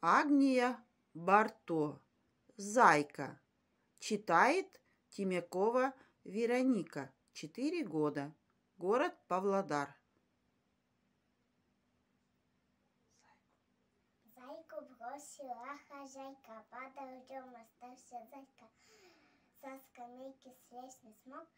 Агния Барто. Зайка. Читает Тимякова Вероника. Четыре года. Город Павлодар. Зайку бросила хозяйка, падал дождем остался зайка. Со скамейки слезть не смог.